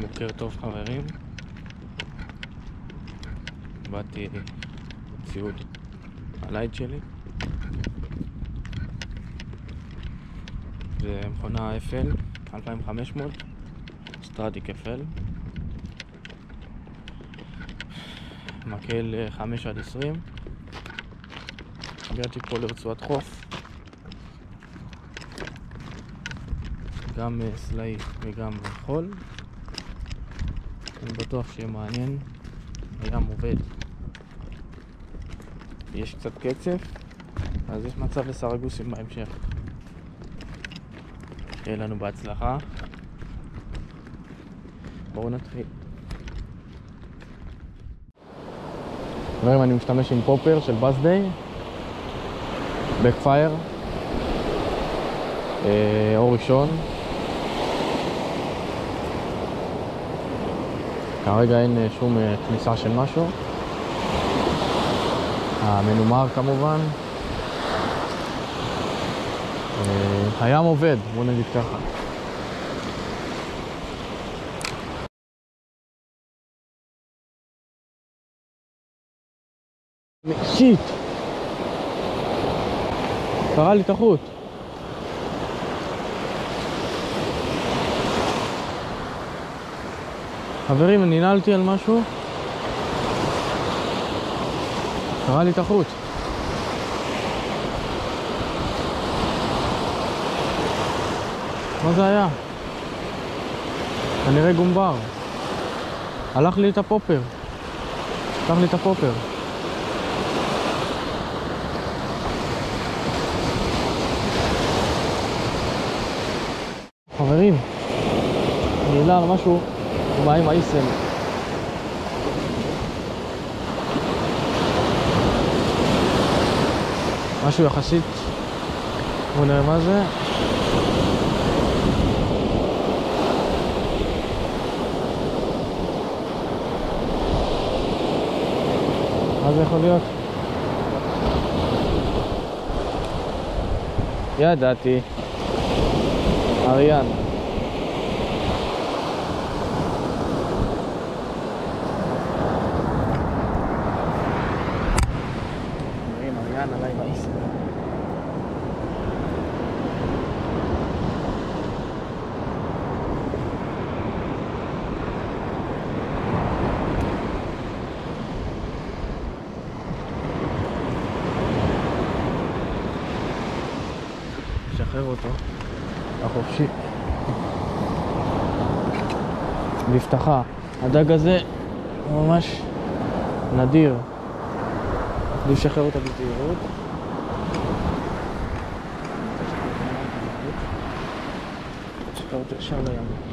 בוקר טוב חברים. באתי ציוד ה light שלי. זה מכונה FL 2500, Stradic FL. מקל 5 עד 20. הגעתי פה לרצועת חוף. גם אה, סלעי וגם חול. אני בטוח שיהיה מעניין. הים עובד. יש קצת קצף, אז יש מצב לסרגוסים בהמשך. שיהיה לנו בהצלחה. בואו נתחיל. חברים, אני משתמש עם פופר של בסדיי, בקפייר, אה, אור ראשון. כרגע אין אה, שום אה, כניסה של משהו. המנומר כמובן. אה, הים עובד, בוא נגיד ככה. שיט! קרע לי את החוט. חברים, אני נעלתי על משהו. קרע לי את החוט. מה זה היה? כנראה גומבר. הלך לי את הפופר. לקח לי את הפופר. חברים, נעילה על משהו עם האיסם? משהו יחסית, בואו נראה מה זה. מה זה יכול להיות? ידעתי. אריאן. נשחרר אותו החופשי. נפתחה. הדג הזה ממש נדיר. אני אשחרר אותה בזהירות. נשחרר אותה ישר לים.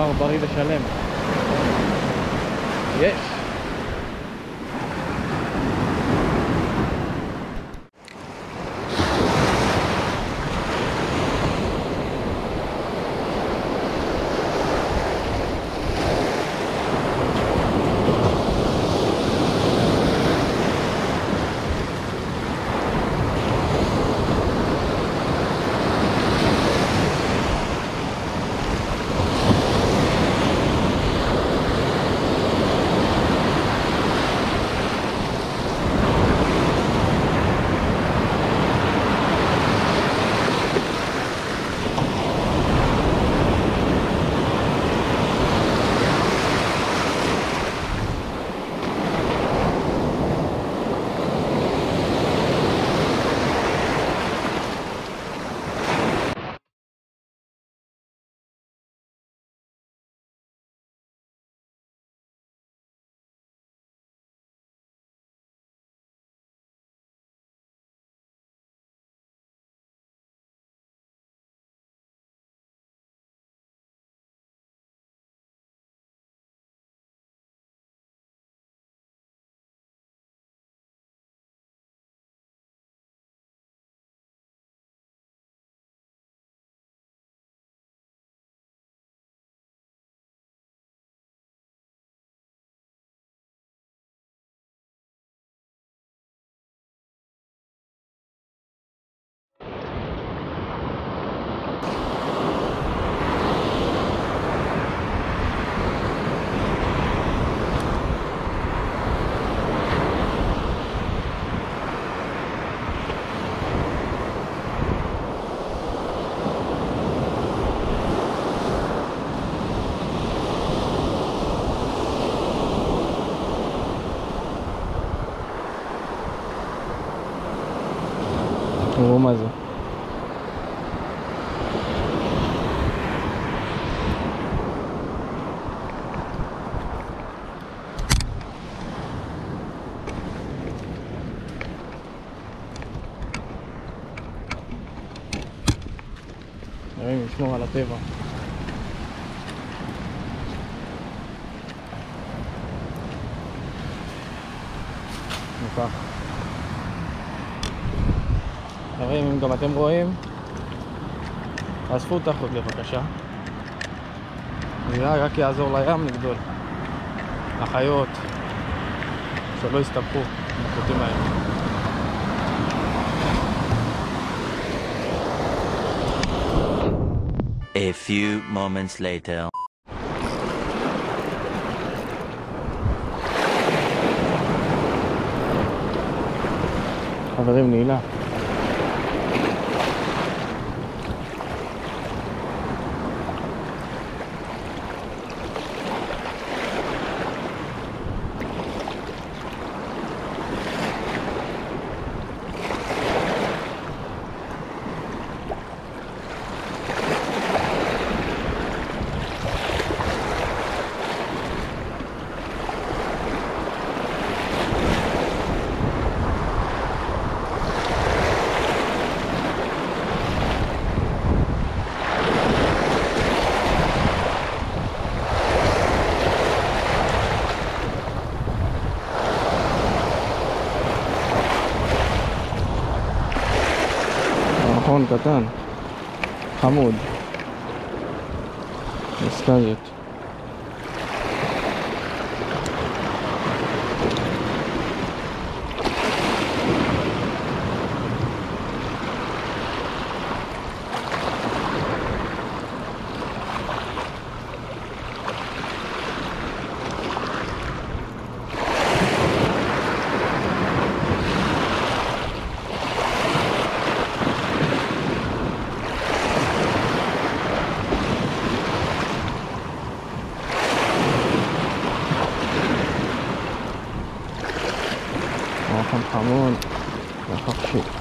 שוחרר בריא ושלם. יש. הטבע. חברים, אם גם אתם רואים, תאספו את החוט בבקשה. זה רק יעזור לים לגדול. לחיות, שלא יסתבכו עם החוטים האלה. A few moments later. Không có thêm ní. katana. Hamudo. Nesse. 다음은 6시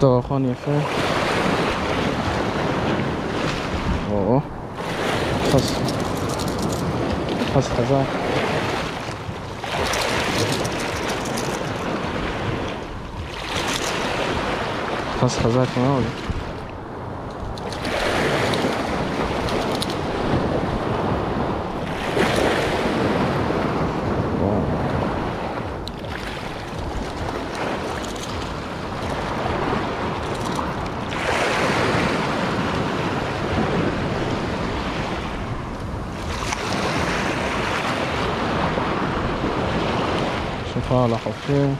tort en effet. Oh. Ça, ça c'est hasard. Ça c'est hasard quand. 到了好吃